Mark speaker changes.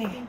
Speaker 1: I